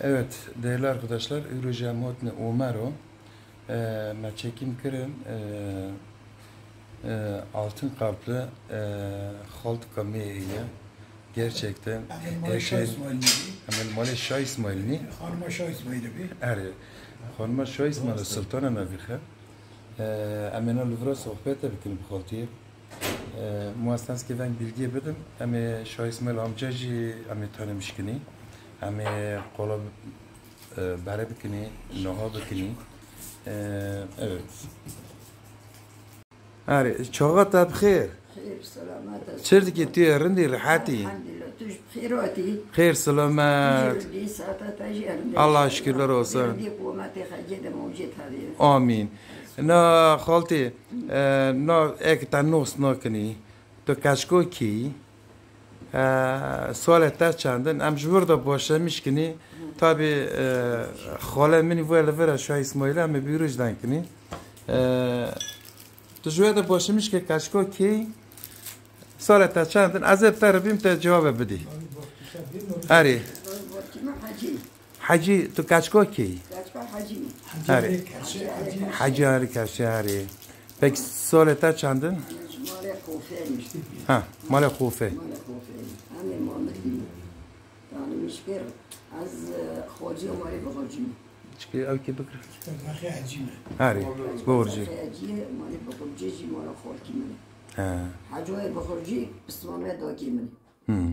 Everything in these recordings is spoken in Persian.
Evet değerli arkadaşlar Ürüce Muhatne Umero e, Meçekim Kırın e, e, Altın Kaplı e, Halt Kamiye'ye gerçekten eşen hemen e, Mali şey, Şah İsmail'ni Hanıma Şah İsmail'i er, bir şey? Evet Hanıma Şah İsmail'i Sultan'a navihe Hemen Lüvra sohbet bikin bu haltiye Muastans ki ben bilgi bedim Eme Şah İsmail amca jî eme tanımışkini Eme kola bere bikini Naha bikini Evet Eri çağa tab xeyr خير سلامات Çirdi tu rindi rahatî الحمد لله توش بخيراتي Xeyr selamet لي ساعات تجي Allah هذه Amin. Na xalti na ek tanos na kini to سوال تا چندن ام جور دا باشه میشکنی تابی خاله منی ویل ورا شای اسماعیل هم بیروش دن کنی تو جوه دا باشه میشکه کشکو کی سوال تا چندن از ابتر بیم تا جواب بدی حجي حجی تو کشکو کی؟ كاتبه حجي اری حجی اری کشی اری پک سوال تا چندن مالي خوفين ها مال خوفه. مالي خوفين انا مامتي انا مشكر از خوجي ومالي بخوجي چکی او کی بکر Bakı acime. اری بورجی حجي مالي بخوجي مالي خوركي من ها. حجوي بخوجي اسمامي دوكي من هم.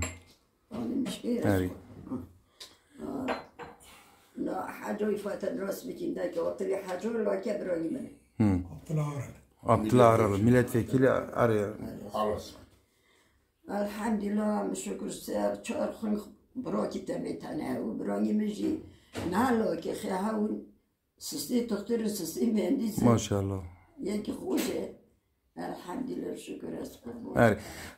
انا مشكر اری لا حجوي فاتن راس بكين داك وقت لي حجوي لا كبراني من. هم. Abdullah Aral. Abdullah Aralı milletvekili arıyor. الحمد لله مشكر سر چهار خون براکی تمیتنه و برانی مجی نه لاکه خیهون سیستی دکتر سیستی مهندس. Maşallah. یکی خوشه. الحمد لله شکر از قربان اری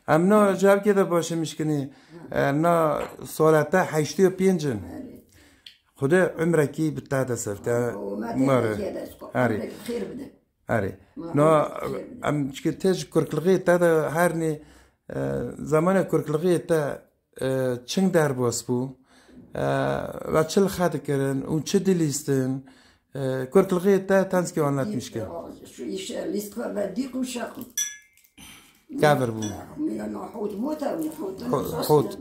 ام نا جواب که باشه میشکنی نا سالتا هشتی و پینجن خدا عمره کی بتا اری خیر بده اری نا ام چکه تج کرکلغی تا ده هر نی زمان کرکلغی تا چنگ در باس بو و چل خد کرن اون چه دلیستن کرکلغی تا تنسکی آنلت میشکن لیست و دیگو شخم کافر بو. حوت موتا و حوت حوت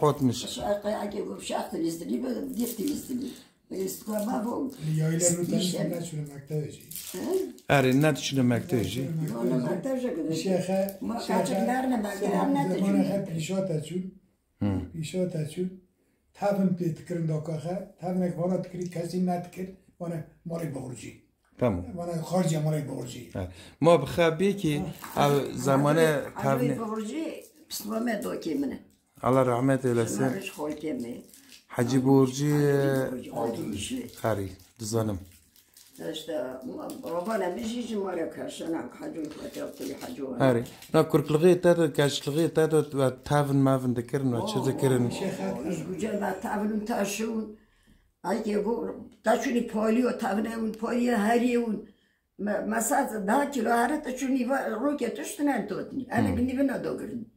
حوت میشه شاقه اگه گفت شخص لیست لی به دیفتی لیست لی لیست کار ما بود Yayla Rutan'ın ne söylemekte öyle. اری نه düşünmekte öyle. Ona maktab şakıdır. Şeyhe, Ma kaçaklarına bakıyorum ne Zamana tecrübe. hep pişot açul. Pişot açul. Tabim pe tıkırın dokaha. Tabim ek bana tıkırı kesin ne tıkır. Bana mali boğurcu. Tamam. Bana harca mali boğurcu. ما بخوابی که او زمان Abi تبنی boğurcu psiklome dokimine. Allah rahmet eylesin Marış holkemi. Hacı Burcu Altı işi. Kari düzenim İşte babana bir şey mara karşına hacı fatih yaptı hacı var. Ari na kurkluğu tadı kaçlığı tadı ve tavın mavın dikirin ve çı dikirin Güzel ve tavının taşın. Ay ki bu taşını poliyor tavının poliyor her yevun. Masaz daha kilo hara taşını roket üstüne tutni. Ana bini bina dogrin.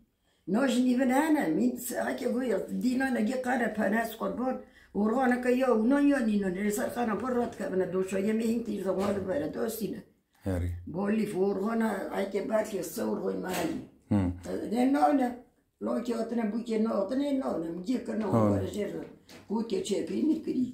Noj ni bina ana min sake bu ya dina na ge qara panas qurban. Urana ka yo no yo ni no ne sar qara porrat ka bana do shoye me hinti zaman bara dostina. Ari بقول لي فورغانا هيك باك الصور غوي مالي لان انا لو كي اتنا بوكي نو اتنا نو مجي كنا ولا جير بوكي تشيبيني كري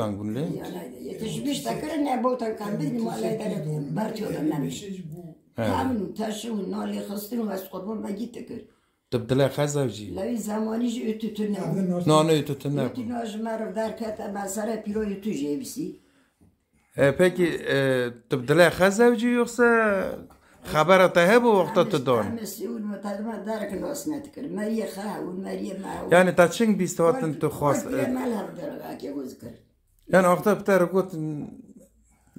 vangun le يعني يتشبش تكرنا بوتا كان بدي ما لا يدري بارتيو ده نمشي Beşinci bu. كامل تاشو نالي خستن واس قربان بجي تكر Tabdala khazavji لوي زماني جو اتتنا Abdın nasıl? No no tutun اتنا جمار در كتا مسارة بيرو يتو جيبسي E, peki e, tebdile zavcı yoksa خبر دان نتکر مریه خواه اون مریه معه یعنی تا چنگ بیست هاتن تو خواست یعنی وقتا بتر گوت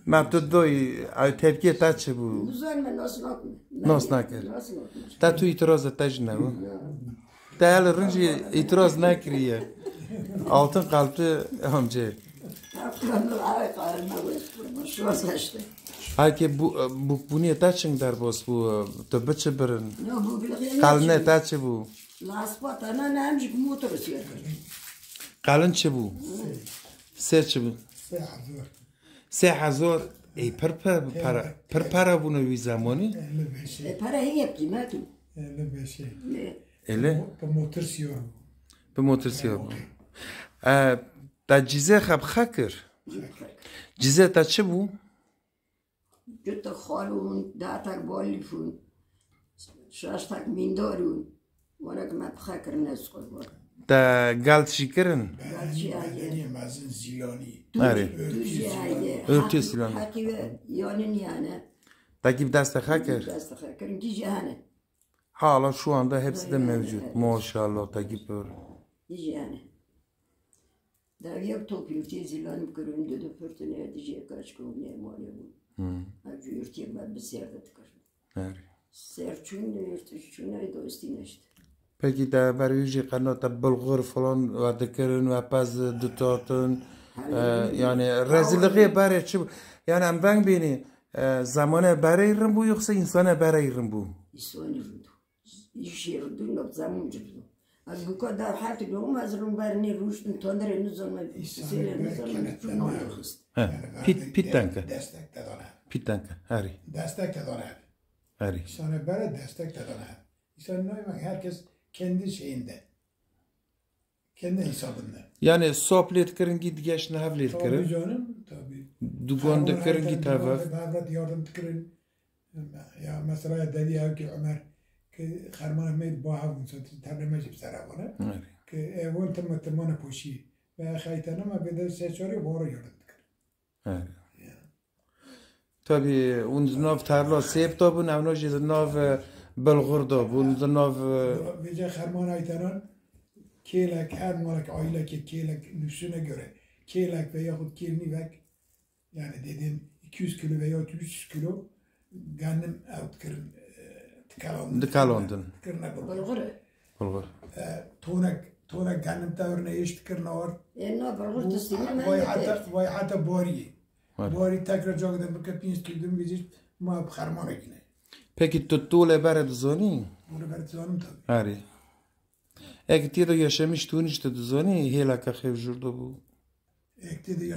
ما تو دوی تبکیه تا چه بو بزن من ناس نکن ناس نکر. ناس نکن تا تو اعتراض تج نبو تا هل رنجی اعتراض نکریه. altın kalpli amca. Ay karnına koymuş. Şu Hayki bu bu bu niye taçın der bos bu to biçe birin. Bilgi? Kalne taçı bu. Laspat ana ne amcık motor sürüyor. Kalın çı bu. Ser çı bu. ساعة زور Se hazor ey per per para per para bunu bir zamanı. اللي بشي E para hep kıymetli. اللي بشي Ne? Ele بموتر سيور bu motor siyo. Eee ta cize xab xakir. Cize ta çı bu? Götte halun, datak bolifun. Şaştak mindarun. Ona kime pxakır ne skor var. Ta galt şikirin. Gerçi ayı. يعني مازن زيلاني Ari. Düzce ayı. Örtü silahı. Haki ve yanın yani. Takip dasta xakir. Dasta xakırın diyeceğine. Hala şu anda hepsi de mevcut. Maşallah takip öyle. Diyeceğine. Derya top yurtiye zilanım kırın dedi fırtınaya diyecek kaç konu ne mali bu. Hacı yurtiye ben bir serde tıkar. Evet. Serçün de yurtu şuna dostine işte. Peki de برای قنات بلغور فلان و دکرن و پس دوتاتون yani rezilliği برای چی bu? Yani em ben beni e, zamana برای bu yoksa insana برای bu? İsvani rudu. İş yeri dün zaman cüzdü. Az bu Когда хатик ум азрун барни рушн тондре нузон силе нузон нохуст. Pit pit tanka. Destek de donar. Pit tanka. Hari. Destek de donar. Hari. İnsana böyle destek de donar. İnsan ne demek? Herkes kendi şeyinde. Kendi hesabında. Yani sohbet kırın git geç ne havlet kırın. Tabii canım. Tabii. Dugon da kırın git havlet. Havlet yardım kırın. Ya mesela dedi ki Ömer خرمان می با هم مسافت تابه میشه بسرا بوده آره. که اول تم تمانه پوشی. و خیلی تنها ما به دست سه چهاری وارد آره. یادت می‌کنه. تا اون زناف ترلا سیب تا بون اونو چیز زناف بلغرد تا بون زناف. به جه خرمان ای کیلک هر مال ک که کیلک نشونه گره. کیلک بیا خود کیل می یعنی دیدیم دیدن 200 کیلو بیا 200 کیلو گانم اوت کردم دکالوندن. دکالوندن. کردن کلگر. کلگر. تونگ تونگ گنم تا اون نیش کردن آور. این نه برادر دستیم نه. وای حتی وای حتی باری. باری تا کرد جاگ دنبال کرد پیش کل دنبال گیج ما بخارمان اکنون. پکی تو تو لب برد زنی. من برد زنم تو. آره. اگه تی دو یه شمیش تو نیست دزدی هیلا که خیلی جور دو بود. اگه تی دو یه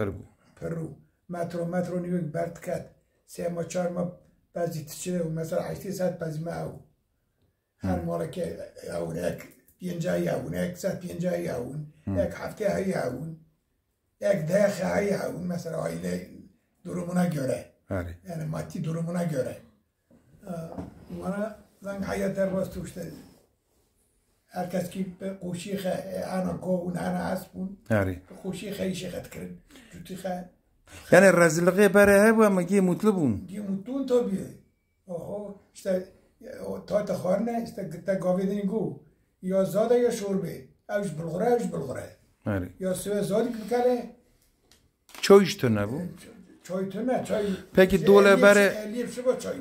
پرو پرو مترو مترو نیوک برد کرد سه ما چهار ما بعضی تشنه و مثلا هشتی ساعت بعضی ما او هر مالا که اون اک پینجایی اون اک ساعت پینجایی اون اک هفته هایی اون اک ده خواهی اون مثلا آیله درمونا گره یعنی ماتی درمونا گره وانا زنگ حیات در باز توشته هر کس کی به خوشی خه انا کو اون انا آره. خوشی خیش خط کرد. جوتی خ یعنی رزلقه بره هم و مگی مطلبون دی متون تو بیه. اوه است تا تا خور نه است تا گاویدن گو. یا زاده یا شوربه اوش بلغره اوش بلغره. آره. یا سو زادی بکله. چایش تو نبو چای تو نه چای پکی دوله بره. لیپ شو چای.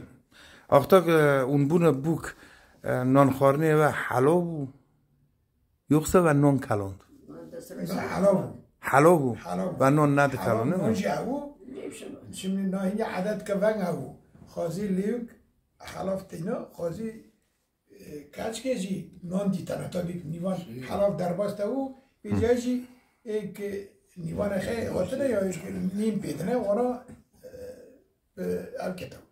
اختاق اون بونه بوک نان خورنه و حلو بود kalond. halav Halo bu. halav Ve non nadı kalond halav değil mi? nonji avu şimdi nahiye adet kavan avu خازی لیوک حلاف تینا خازی کچ کجی؟ نان دیتنا تا بیک نیوان حلاف در باسته او. بیجاجی ایک نیوان خی آتنه یا نیم پیدنه ورا ال کتاب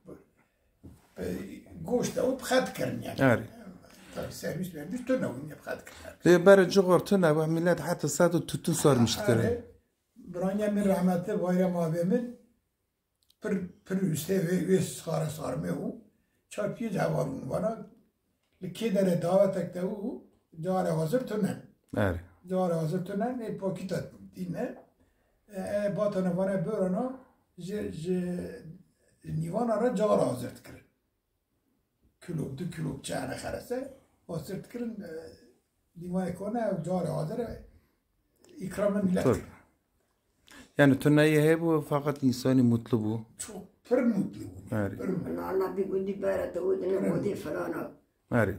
گوشت او بخد کردن یعنی آره. سرویس نمیشه تو نویی نبکات کرد. برای جغرافیا نه حتی صد و تو تو سر میشته. من رحمت وایر ما به من پر پر است و از خار سر میو چاپی جوان وانا کی داره دعوت کرده او جاره حاضر تو نه. بله. جاره حاضر تو نه یه پاکیت دیم. با تو نوانه برو نه ج نیوان را جاره حاضر کرد. کلوب دو کلوب چهار خرسه kharase hazır tkirin divan kona care hazır ikramın millet Tabii. Yani tünneyi he bu fakat insani mutlu bu. çok pır mutlu. Evet. Pır mutlu. انا بيقولي بارت ودنا ودي فلانا آره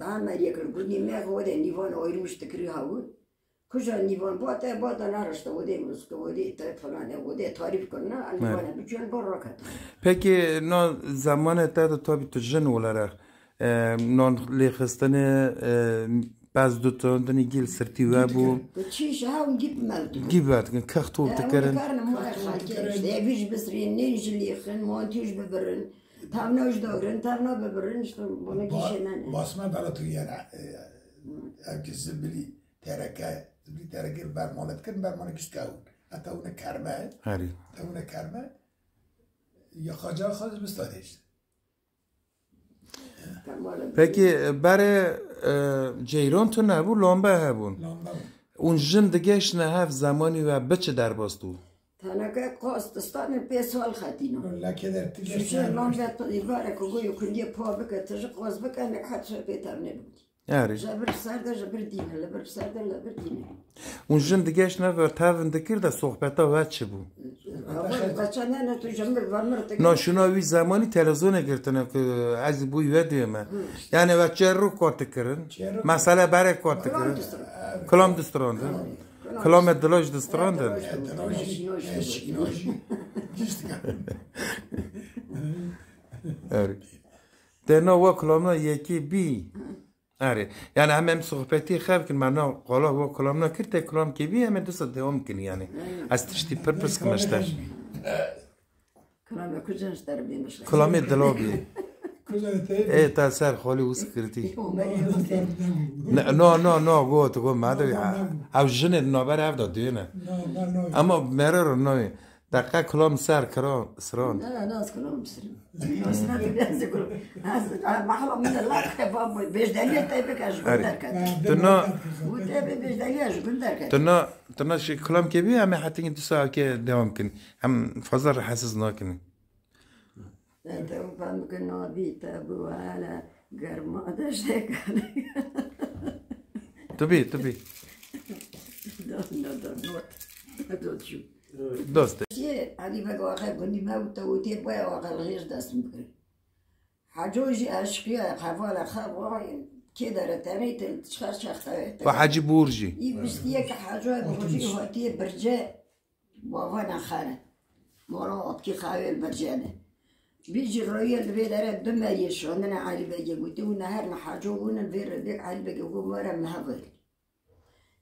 دان ما يكر قولي ما هو ده نيفان اويل مش تكري هاول كجا نيفان باتا باتا نارشت ودي مسك ودي تا فلان ودي تعريف كنا نيفان بيجون برا كت Peki no zamanı da tabi tujin olarak e, non lehistane e, baz نان لخستن پس دو تا اون دنی گل سرتی و ابو چیش ها اون گیب مالت گیب ات کن کخت ول تکرن. ایش بس ری نیش لیخن مان تیش ببرن. تام نوش دارن تام نو ببرن شتو بونه گیش نن باس من برات نه. انا اگه زبلی ترکه زبلی ترکه بر مالت کن بر مالت کشته اون اتاونه کرمه هری اتاونه کرمه یا خاجه خاجه بستادش پکی برای جیران تو نبود لامبه ها بون اون جندگیش نه هف زمانی و بچه در باستو. تو تنگه قاستستان پی سال خدینو لکه در تیگه شد لامبه تو دیواره که گویو کنگی پا بکه تجه قاست بکه نکه چه بیتر نبودی یاری جا بر سر دینه لبر بر لبر دینه اون جن دیگهش اش نه ور تاون دکر دا صحبت او وقت چی بود؟ بچه نه تو جن بر وام رو تکنی وی زمانی تلویزون گرتن که از بوی ودیم ه یعنی وقت چه رو کات کردن مساله برای کات کردن کلام دست راندن کلام دلچ دست راندن یاری دنوا کلام نه یکی بی آره. یعنی همه هم صحبتی خب که معنا قالا و کلام نه کلام کی بیه من دوست دارم کنی یعنی. از تشتی پرپس که مشتر. کلام کجا نشتر بیمشتر کلام دلا بی ای تا سر خالی اوز کردی. نه نه نه نه گو تو گو مادوی او جنه نابر افداد دوی نه. اما مرور رو دقیقه کلام سر کرام سران نه نه از کلام سرم از سرم از کلام از محلم نه لا خفا بود بیش دلیه تایب کشم در کد تو نا و تایب بیش دلیه شم کد تو نا تو نا شی کلام که بیو همه حتی که دو سال که دوام کنی هم فضل رو حسز نا کنی نا تو فهم کنا دی تا بو گرما داشته تو بی تو بی نه نه نه نه نه نه نه tabii. نوت شو Dost. شيء علي بقى واخا كني ما وتوتي بقى واخا الغير داس مكر حاجوجي اشقيا خفالا خفا كده رتاني تشخص شخص و حاجی بورجی. يبستيك حاجة بروجي هاتي برجة وافانا خانة مرا أبكي خاوي البرجانة بيجي الرؤية اللي بيدار دم يشون أنا علي بيجي قلت له نهار نحاجو ونا الفير بيك علي بيجي وقول مرا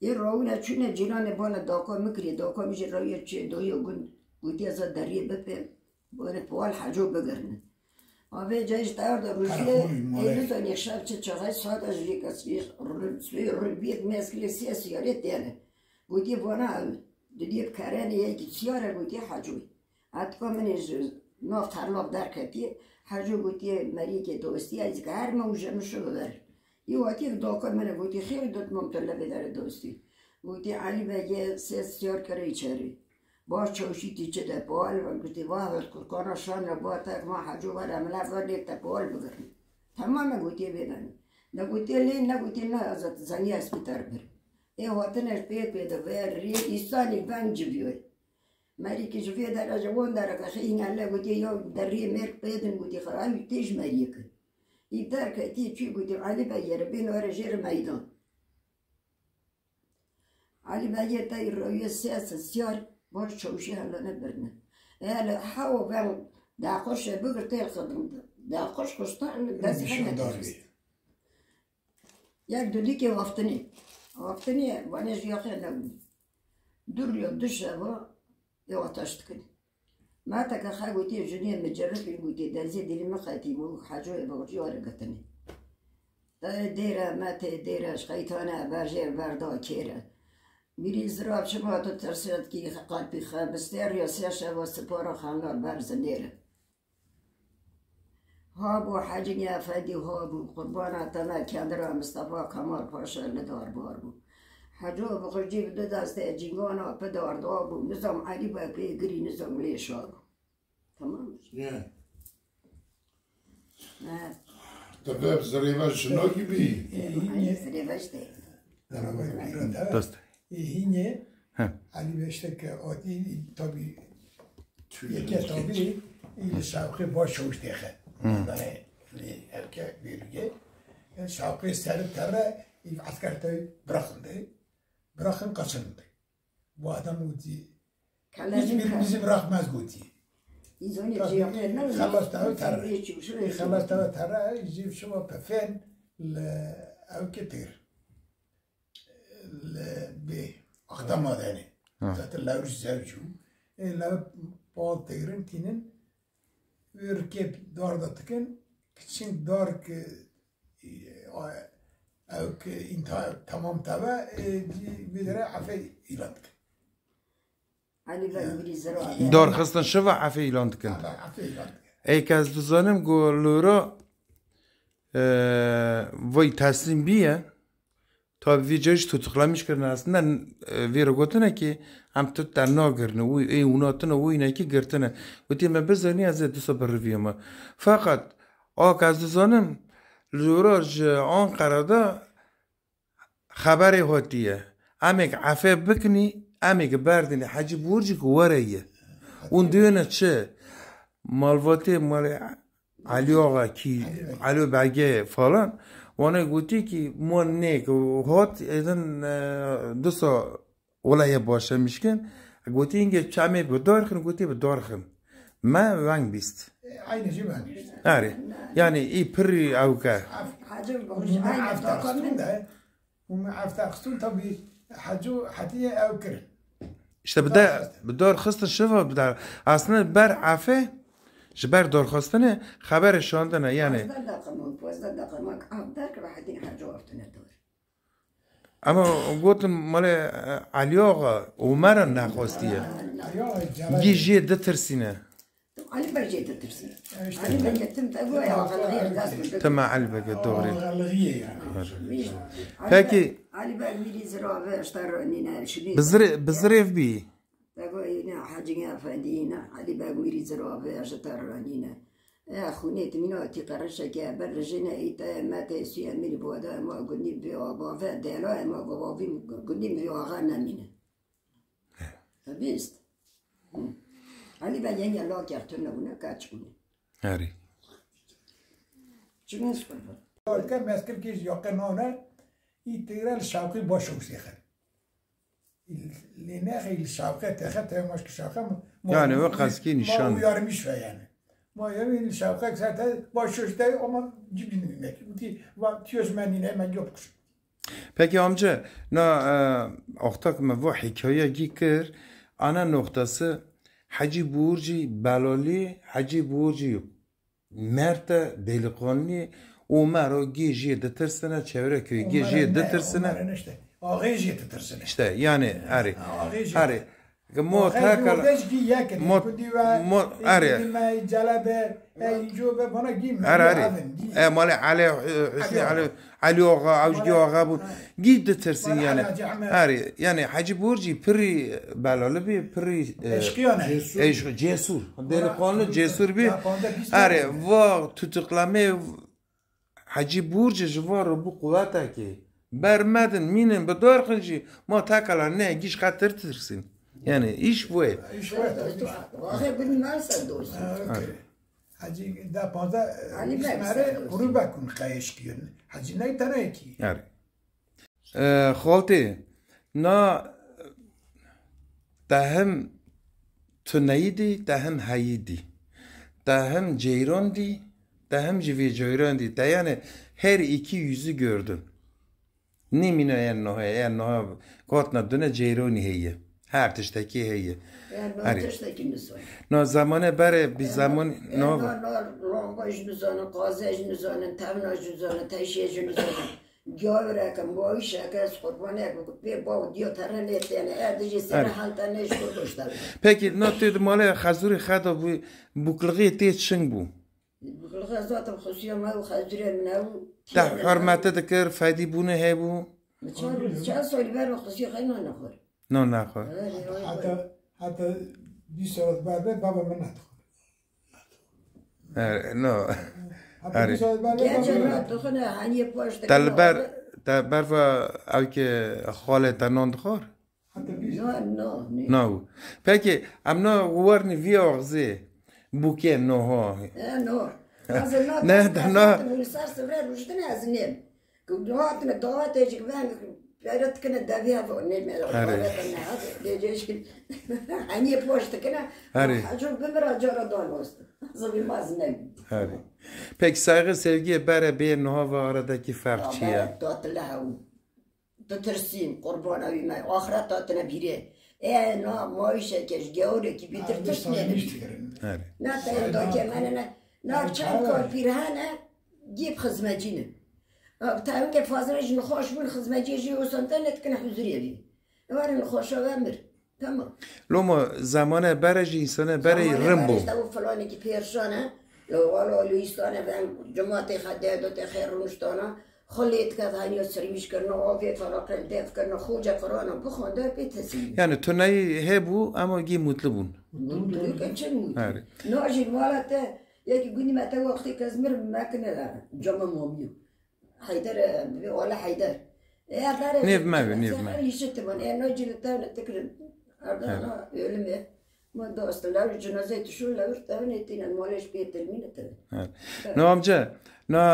مهبل الرؤية چونه جيران بانا داكا مكري داكا ميجي الرؤية چه دوية قل قلت يا زاد دريه بپن بانا بوال حاجو بگرنه. آبه جایش دار. در روزی Karakoy, Malay. ایلو تا نشاب چه چغای ساعت از ریکس رول سوی رول بیت مسکلی سی سیارت دیانه. گویی وانا دیدی کرانه یکی سیاره گویی حجوی. حتی من از ناف ترلاف در کتی حجو گویی مری که دوستی از که هر موجه مشو یه وقتی داکر من گویی خیلی دوت ممتله بدار دوستی گویی علی بگه سه سیار کره چری باش چوشی تیچه ده پال و گویی واه کانا شان را با تک ما حجو بر عمله بر لیت پال بگرن تمام گویی بدن نه گویی لی نه گویی نه از زنی اسپیتر بر ای وطنش پید پید و ری ایستانی بنگ جبیوی مری که جوی در از وان در که خیلی نه گویی یا در ری مرک پیدن گویی خرابی تیج مری کن ای در که تی چی گویی علی بگیر بین ور جیر میدان علی بگیر تا روی سیاست سیار باش چوشی حالا نبرنه اهل حاو بل داقش بگر تیل خدم داقش کشتن دست Nişan خیلی darbe. یک دو دیگه وافتنی وافتنی وانش یا خیلی نبود ما تك خاوتي جنيه مجرد البوتي دازي ديري ما خاتي مو حاجو بغجي ولا قتني ديرا ما تديرا شقيتانا برجي بردا كيرا میری زراب شما تو ترسید که قلبی خبستر یا سیاشه و سپارا خانلار برزنیره ها بو حجنی افدی ها بو قربان اتنا کندرا مصطفى کمال پاشا لدار بار بو حجو بخرجی دو دست جیگانا پدار دا بو نظام علی با پیگری نظام لیشا بو تمام Yeah. نه To web zarywa sznogi bi. علی سریوشته Dost. هینه ها. علی بهشته که آدی تابی یکی تابی این شوقی با شوش دیخه داره که بیرگه شوقی سر تره این عسکر تای bırakın kaçırıldı. Bu adam Uti hiçbirimizi bırakmaz Uti. خلص تاو ترى خلص تاو ترى يجيب شو بفين أو كتير بأخدم هذا يعني ذات الله ورش زوجه إلا بعض تيرن تينن وركب دار دتكن كتشين دار ك lira afe ilan tıkın. علی و انگلیس رو دار خستن شوا عفی ایلان دکن Afe ilan tıkın. ای که از دوزانم گو لورا وی تسلیم بیه تا وی جایش تو تخلامیش کردن اصلا وی رو گوتنه که هم تو در ناگرنه وی ای اوناتنه وی اینه که گرتنه و تی من بزنی از دوستا بر ما فقط آک از دوزانم لورا جا آن قرادا خبری هاتیه امیک عفه بکنی امیک بردنی حجی بورجی که وریه اون دیونه چه مالواتی مال علی آقا کی علی بگه فلان وانا گوتی که ما نیک هات ایدن دو سا ولایه باشه میشکن گوتی اینگه چمه بدار خن گوتی بدار خن ما ونگ بیست آره يعني إي بري أو كا هم عفتا قصتون ده هم عفتا قصتون طبي حجو حتية أو كر شتا بدا بدور خست شفا بدأ. أصلا بر عفة جبر دور خستنه خبر شاندنه يعني اما قلت مال آه، علي آقا عمر نخواستیه گیجی ده ترسینه برجی تترسي علی برجی تم تقوى تما علی بگه دوغری Ağırlığı yani. Peki. علي بقى ميري زرا اشتر نينا شنو بزری بزریف بی تقوى هنا حاجة فادينا علي بقى ميري زرا اشتر نينا يا خونيت منو تقرش كي برجنا ايتا ما تسي ميري بودا ما قلني بيو بافا ديلا ما قلني بيو غانا مينا بيست Hani ben yenge lo kertune bunu kaçkune. Heri. Çinin skulbu. Orka meskil ki yokken ona itiral şavkı boş uksiyken. Linehi il şavkı tehe temaş ki şavkı Yani ve kaski nişan. Ma uyarmış ve yani. Ma uyarmış il şavkı zaten boş uçta ama cibini bilmek. Çünkü tüyözmenliğine hemen yokmuş. Peki amca, na, e, ortak mı bu hikaye gikir, ana noktası حجی بورجی بلالی حجی بورجی مرت دلیقانی او مرا گی جی دترسنه چهره که گی جی دترسنه. işte. Ağız yetirtirsene. Işte yani ari Ağız ari mo takal Mo- mo- are. ار اری اه مال علی حسین علی علی آقا عوجگی آقا بود گید ترسی مال یعنی حاجی احمد. اری یعنی حجی برجی پری بلاله بی پری Eşkıyane. عشق جسور دل قانون جسور بی Japon'da biz اره و tutuklame حجی برج جوار bu قوتا ki برمدن مینن به دار خنجی ما تکلا نه گیش خطر ترسین Yani iş bu et. İş bu et. Bize bunlarsa dostum. Hacı da fazla ismere kuru bakın kayış kiyun. Hacı ne tane ki? Yani. E, Xalti, na dehem tüneydi, dehem hayidi. Dehem ceyrondi, dehem civi ceyrondi. De yani her iki yüzü gördüm. Nimine en nohe, en nohe, katna düne ceyroni heyye. هر تشتکی هیه. نه آره. تشتکی نزانه نا زمانه بره بی زمان نا نه رانگاش نزانه قازش نزانه توناش نزانه تشیش نزانه گاوره کم بایی شکر از قربانه بکن. پی با دیو تره نیتینه اردجی سر آره. حالتا نیش کردشتر پکی نا تو مال خزوری خدا بو بوکلغی تیت شنگ بو. الغازات الخصوصية ما هو خزرين من هو ده حرمته دکر فایدی بونه هی بو. چند سالی بر خصوصیة خیلی نخور نه نخوا حتی حتی 20 سال بعد بابا من ندخل اه، نه. آره. 20 سال بعد گه بابا من جرات ندخل دخنه هنیه پاشت دلبر دلبر و او که خاله تنان دخور؟ حتی 20 نه نه نه. نه. پکی امنا ورنی وی آغزه بوکه نه ها. نه نه. نه نه، دیجیش کن هنیه پاشت کنه آره. حجور بمرا جارا دان است زبی ماز نیم آره پک سایغ sevgi به نه و aradaki fark چیه دات له تترسیم قربان اوی من آخرت داتنه بیره ای نه مایشه کش گوره کی بیتر Abi تش sana نه hiç diyelim. آره نه تایر دا که من اون که فازرش نخوش بون خزمجی جی و سنتا نتکنه حضوری بی. وارن نخوش و امر تمام. لما زمان برج انسانه برای رمبو و فلانی که پیرشانه لو والا لویستانه و جماعت خده دوت خیر روشتانه خلیت که هنیا سریمیش کرنا آوی فراق دف کرنا خوجه قرآن بخونده تسلیم yani تو نی هبو اما گی مطلبون مطلوب که چه مود آره. ناجی مالت یکی گونی متا وقتی که از مر مکنه جمع مومیو حیدر ولا نیف ماوی. خیلی شت من ای ناجی نتا نتکر اردانا علمه ما دوست لور جنازه تشون لور تونتین مالش بیتر مینته آره. نه amca نه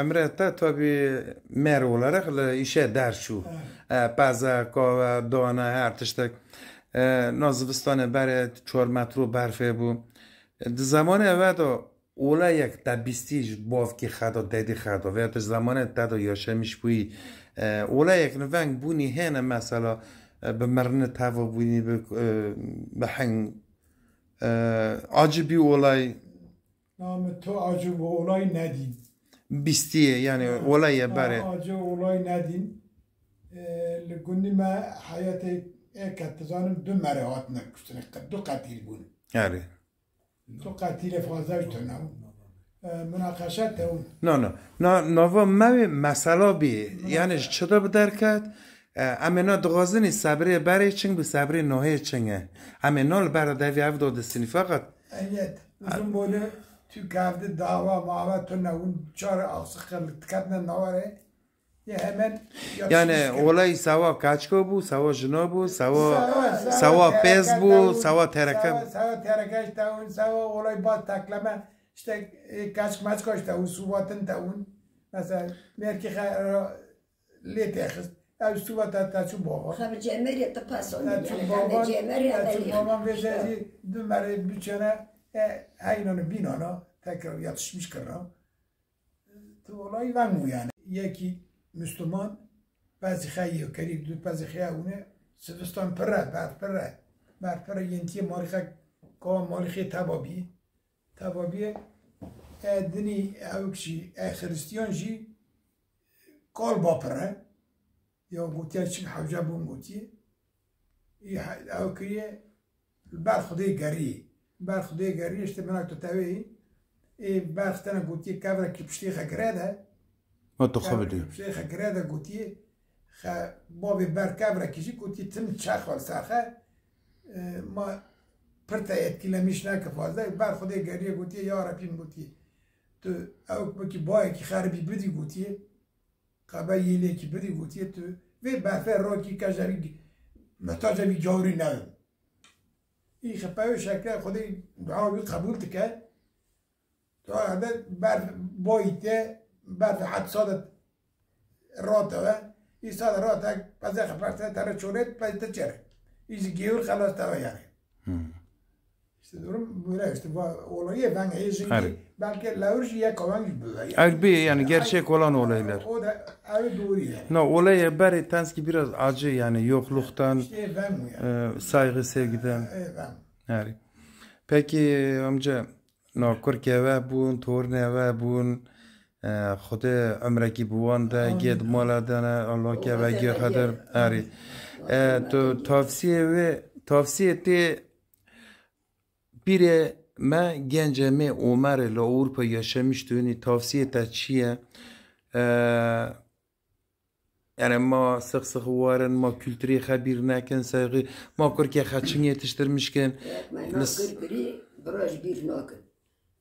امره تا تو بی مر olarak işe derşu baza kova dona her tiştek nazivistane bere çor metro berfe bu د زمان اول اولا یک دبیستیش باف که خدا دیدی خدا. و تو زمان تدا یاشه میش بوی اولا یک نونگ بونی هنه مثلا به مرن توا بونی به هنگ. عجبی اولای acı bu olay ne diyeyim? بیستیه یعنی اولای بره. olay ne diyeyim? لگونی ما حیات یک تزانم دو مرهات نکشتن دو قتیل بون آره. قتیل فازش تو نو مناقشه تون نه نه. نه نوا موی مسئله بی یعنی چطور به درکت امینا دغازنی صبری بری چنگ به صبری نهی چنگه. امینا لبر دوی اف دادستینی فقط Evet. Uzun boylu Türk evde dava mava tönavun çare aksıkırlık tıkatına navare. Ya hemen یعنی اولای سوا کچکا بو سوا جنا بو سوا سوا پیز بو سوا ترکه بو سوا ترکهش تا اون سوا اولای با تکلمه. شتا کچک مچکاش تا اون سواتن تا اون. مثلا مرکی خواه را لیت اخست. او سواتا تا چون بابا. خواه جمری تا پس آنی بیره خواه جمری تا چون بابا بشه ازی دون برای بچانه های نانو بینانا تکرا یادش میشکرنا تو اولای ونگو یعنی یکی مسلمان بعضی خیلی کریب دو بعضی خیلی اونه سفستان پره برد پره برد پره یه انتیه مالیخه که ها مالیخه تبابی تبابی ای دنی اوکشی ای جی کار با پره یا گوتیه چی حوجه بون گوتیه ای اوکیه بر خدای گریه بر خدای گریه اشتی منک تو تاویه ای بر خوده گوتیه کبره که پشتیخه گره ده ما تو خبری پشتی خگره ده گوتی خ بابی بر کبره کیجی گوتی تم چخ ول ساخه ما پرتا etkilemiş ne که fazla بر خدای گری گوتی یا ربیم گوتی تو او بکی بای کی خربی بدی گوتی قبا یلی کی بدی گوتی تو و بفر رو کی کجری محتاج بی جوری نه این خپاوی شکل خودی دعا قبول تکه تو هذا بعد بويته بعد حد صادت راته ای صاد راته بعد خبرته ترى شورت بعد تجري ایزی گیور خلاص توا yani. İşte durum böyle işte bu olayı ben آره heyecanlı بلکه لورش یک کامنگش بوده Akbi yani gerçek olan olaylar. O da evi doğru yani. No olay bari tanski biraz acı yani yokluktan, İşte ben bu yani. e, saygı sevgiden. Evet, ben. Yani. Peki amca no Türkiye ve bun, torne ve bun خدا عمرکی بوان ده گید مالا دانه الله که و گی خدر آری. تو تافسیه و تافسیه تی بیره ما گنجه می اروپا yaşamış دونی tavsiye تا چیه؟ yani ma sık sık varın ma kültürü habir nekin saygı ma Türkiye haçın yetiştirmişken من ناکر کری براش بیر ناکن.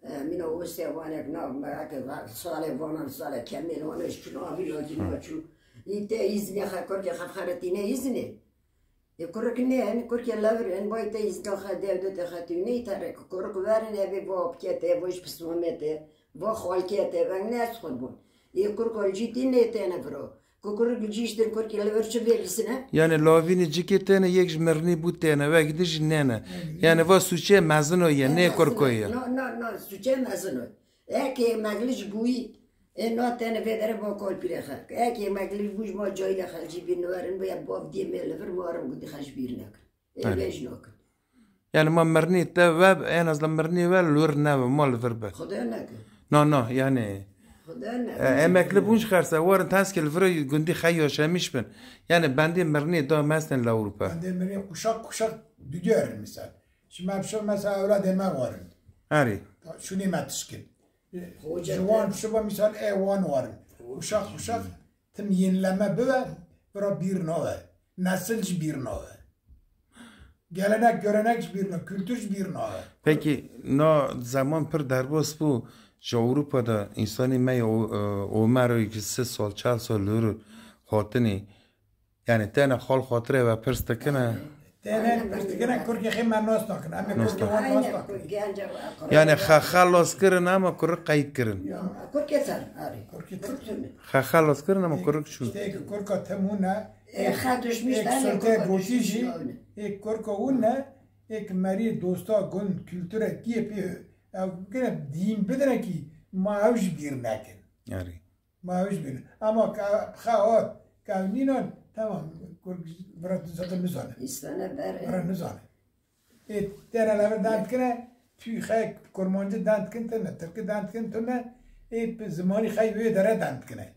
من اوسته وانک نا مرک سال وانان سال کمیل وانش چون آبی لاجی ناچو این تا ایزنی خا کر که خف خرطینه ایزنی. یه کرک نه ان کرک لور ان باید تا ایزنی خا دیو دو تا خطینه تره. کرک ورن ابی با بکته وش پسومته با خالکته و نس خود بون. یه کرک الجیتی نه تنه برو کرک جیشتن کرک لور چه بیسنه yani lavini ciketene yek merni bu tene ve gidiş nene yani va suçe mazın o ya ne korkoya No, no, no, suče mazano. Eke maglish bui, e no tene vedere bo kol pire khak. Eke maglish buj mo joyle khalji bin warin bo ya bob die mele ver mo aram gudi khash bir nak. E bej nok. yani ma merni te ve en azından merni ve lur ne ve mal verbe Khuda nak. no no yani امکلی بونش خرسه وارن تسکل فره گندی خیلی شمیش بن یعنی بندی مرنی دا مستن لوروپا بندی مرنی کشاک کشاک دیگرن مثلا شما بشو مثلا اولاد ما وارن هری شونی ما تسکل جوان شما مثلا ایوان وارن کشاک کشاک تم yenileme böve bura bir nove. Nesilci bir nove. Gelenek görenek bir nove. Kültürc bir nove. Peki no zaman pır derbos bu جا اروپادا انسانی می عمر روی که سه سال چهل سال لور خاطنی یعنی تن خال خاطره و پرست کنه تنه پرستگیرن کور که خیلی من ناس ناکن همه کور که وان ناس ناکن یعنی خخلاص کرن اما کور قید کرن کور که سر خخلاص کرن اما کور که شو کور که تمونه خدش میشتن ایک سلطه بوشیشی ایک کور که اونه ایک مری دوستا گن کلتوره کیه gene دین بدنه کی معاوش بیر نکن آره معاوش بیر اما خواهد که نینان تمام برای زد نزانه ایستانه بره برای نزانه تیره لبه دند کنه توی خیلی کرمانجه دند کن تنه ترکه دند کن تنه ای زمانی خیلی وی داره دند کنه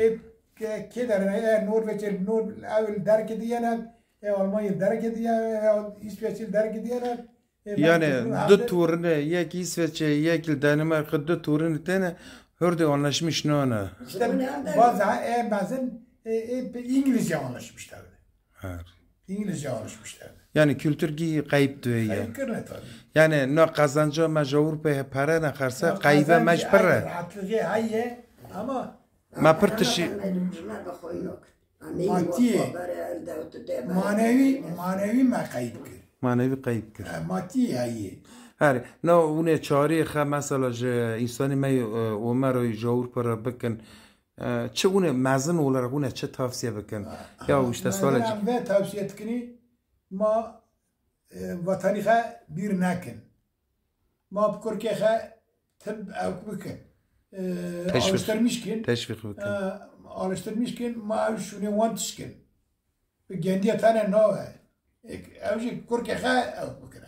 ای که داره نه نور بچه نور اول درک دیگه نه اول ما درک دیگه اول ایس بچه درک دیگه نه yani dü turne yek İsveç'e yek Danimarka dü turne tane hörde anlaşmış ne ona İşte bazı e bazen e, e, İngilizce anlaşmışlar. yani İngilizce anlaşmışlar. yani kültür gi kayıp diyor ya Hayır kırne tabii. yani ne kazancı ma Avrupa'ya para ne karsa kayıba mecbure Rahatlığı hayır ama ma pırtışı Matiye. manevi manevi ma kayıp kır. معنوی قیب کرد. ماتی هایی هر نه اونه چاری خب مثلا جه انسانی می عمر و جاور پر بکن. چه اونه مزن اولا اونه چه تفسیه بکن؟ یا اوشت سوال جه من اوه تفسیه تکنی. ما وطنی تاریخ بیر نکن. ما بکر که خب تب اوک بکن. آلشتر میشکن. تشویق بکن. آلشتر میشکن ما اوشونه وان کن. گندیه تنه ناوه Kha ev bikin.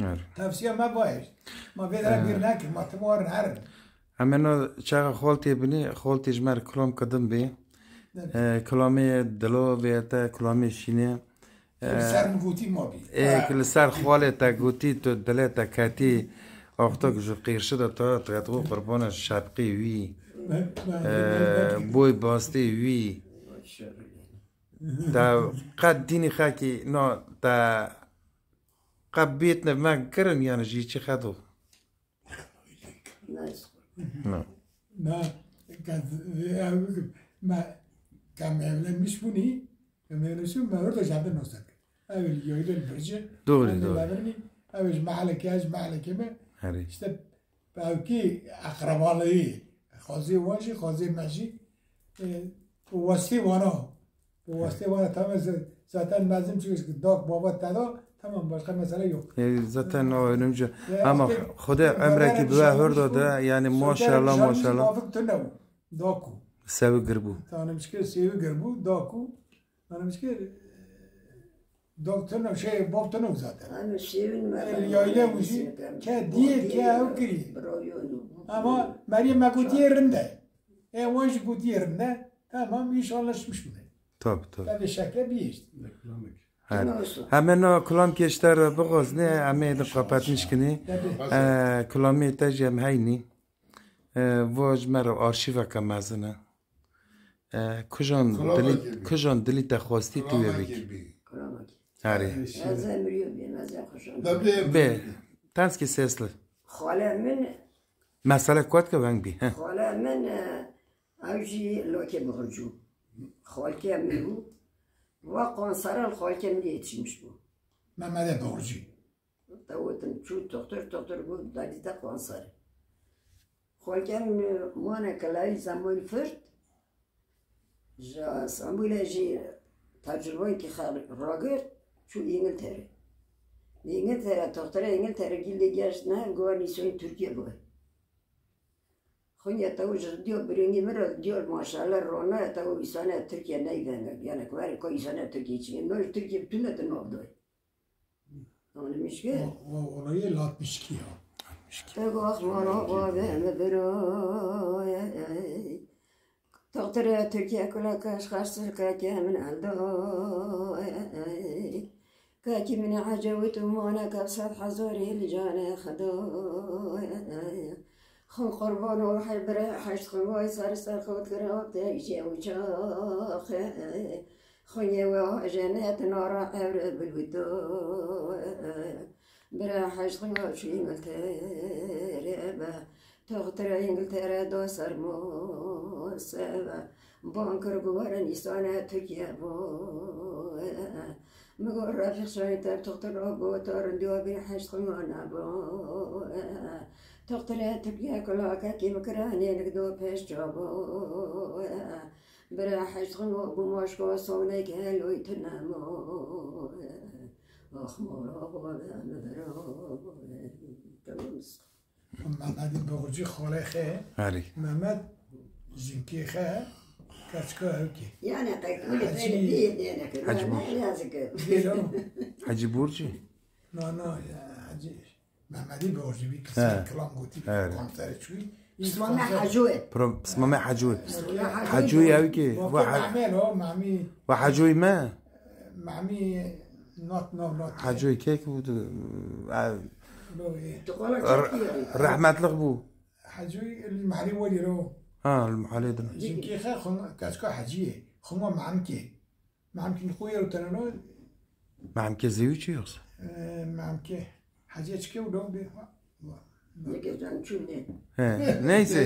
آره. Tavsiye ma bayış. Ma vedra bir nakin. Ma tımar her. اما نه چرا خالتی بینی خالتی جمر کلام کدم بی کلامی دلو ویتا کلامی شینه Ser mi guti ma bi. ایک لسر خاله تا گوتی تو دله تا کتی آختا که جو قیر شده تا تغطبو قربان شبقی وی بوی باستی وی تا قد دینی خاکی نا تا قد بیت نفمن کرن یعنی جی چی خدو نه Na kad ma kam evlenmiş bu ni? Kam evlenmiş ma orada jabde nostak. Evvel yoydan birce. Doğru, doğru. Evvel mahalle yaz mahalle kime? هری İşte belki akrabalığı, khazi vaji, khazi maji, bu vasti vana, Bu vasıta bana tamam zaten nazım çıkış dak baba tada tamam başka mesele yok. E, zaten o önümce ama Kude emreki bize hırda da yani maşallah maşallah. Muvafık tüne bu. Daku. Sevi girbu. Tanımış ki sevi girbu daku. Tanımış ki doktorun şey boptunum zaten. Hani sevin mi? Yayla bu şey. şey. Ke diye ke hukri. Ama Meryem Mekutiye yerinde. E o iş Mekutiye yerinde. Tamam inşallah şmış mı? Tabi tabi. Tabi şekle bir. Hemen o kulam keşter boğaz ne ameydi kapatmış kini. Kulami etaj yem hayni. Voj mer arşiva kamazına. Kujan dilit kujan dilit xosti tu yevik. Hare. Be. Tans ki sesli. Xala min. Mesela kuat ka bang bi. Xala min. E, avji loke. Halke min bu. Ve konseral halke min yetişmiş bu. Mehmet'e borcu. Tavutun şu doktor doktor bu dalida konser. Halke min muana kalay zaman fırt. Ja Samuel ji tecrübe ki rager şu İngiltere. İngiltere doktora İngiltere gildi geçne guarnizyon Türkiye bu. خونیا تو جز دیو برینی مرد دیو ماشاءالله رونه تو ایسانه ترکیه نیدن یعنی که ولی که ایسانه ترکیه چیه نوی ترکیه بتونه تن آبدوی Anlamış ki. O, o orayı latmış ki ya. Tegah bana babeme biroye Doktora Türkiye kula kaş kaştır kakemin aldı Kakimine acavut umana kapsat hazori licane khadoye خون قربان و حل بره حشت خون وای سر سر خود کرد تا ایشه و چاخ خونی و جنت نارا عبر بالودو بره حشت خون و شو انگلتره با تغتر انگلتره دو سر موسه بانکر گوار نیستانه ترکیه بو مگو رفیق شاید تر تغتر رو بو تارن دیو بین حشت خون و نبو تقترتك يا كلاكك مكراني نقدو بيش جابو براحش غلوب ومشكو صونيك كالو يتنامو أخمرو مبرو محمد بغرجي محمد زنكي يعني بورجي محمدی به آجیبی کسی کلام گوتی کنسرش شوی اسمه حجوی اسمه حجوی حجوی اوی که و ما معمی نات نو نات حجوی که که بود حجوي المحلي ولي رو آه المحلي درنا جنكي خا خم كاسكو حجيه خم معمكي معمكي خويا رو تنانو معمكي زيوتشي يوصل معمكي حجیچ که اودام بیم دیگه جان چونه نیسه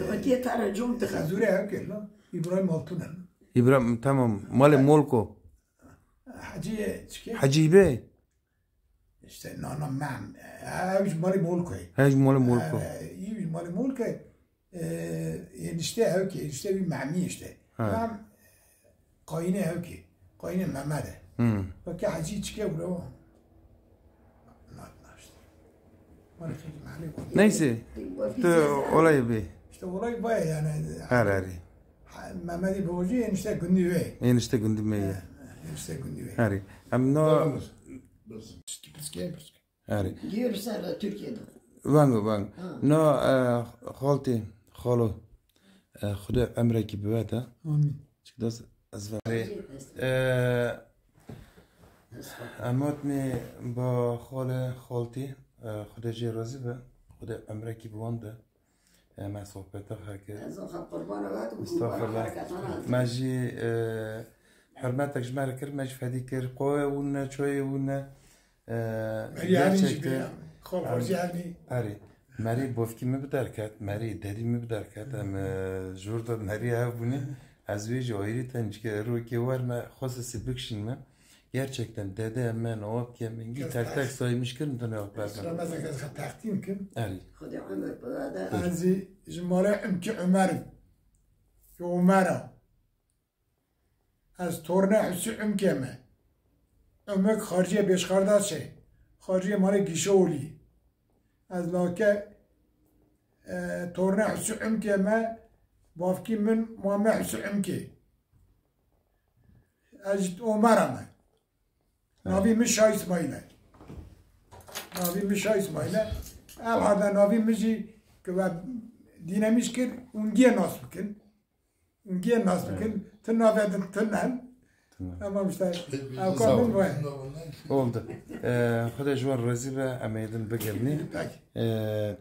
را ترجم تخذوره هم که ابراهیم مالتون هم. ابراهیم تمام. مال ملکو حجی چکه؟ حجی بی؟ اشتر نه نه من. اوش مال ملکو هی اوش مال ملکو اوش مال ملکو یعنی اشتر هاو که اشتر بی معمی اشتر هم قاینه هاو که. قاینه محمده امم Bak ya hacı çıkıyor lo. Mali mahalle. نيسي تو ولا يبي İşte olay baya yani. هاري هاري Mehmet'i boğucu enişte gündüğü. ينشتا قندي مية Enişte gündüğü. هاري ام نو Pıske pıske. هاري دير سنة Türkiye'de. وانغو وانغ نو آه، خالتي خالو آه، خدا عمرك بواتا Amin. شكداس امات با خال خالتی خود جی رازی به خود عمره کی بوانده ما صحبت که از آخر قربان وقت و خود برای حرکت حرمت تک جمعه کرد ما جی کرد قوه اونه چوه اونه. مری هر نیش بیم خوب خورجی هر نی آره. مری بوفکی می بدر کرد مری دری می بدر کرد. اما جور داد مری هف از ویج آیری تنج که رو که ما خواست سی بکشین من. Gerçekten dede men o kemin git tek tek saymış kim tane yok ben. Sıra mesela kız takdim kim? Ali. Hadi Ömer bana da. Azi jmara imki Ömer. Yo Ömer. Az torna hüsü imkeme. Ömer harciye beş kardeşi. Şey. Harciye mara gişe oli. Az lake torna hüsü imkeme. Vafki min muamme hüsü imki. Ajit Ömer'e. شای اسماعیله ال هذا ناوی مجی که و دینامیش کرد اونگیه ناس بکن اونگیه ناس بکن تن ناوی دن تنن اما مشتر او کامل باید oldu. Ee, Xuda jwar razî be em êdin bigirnî. Peki. Ee,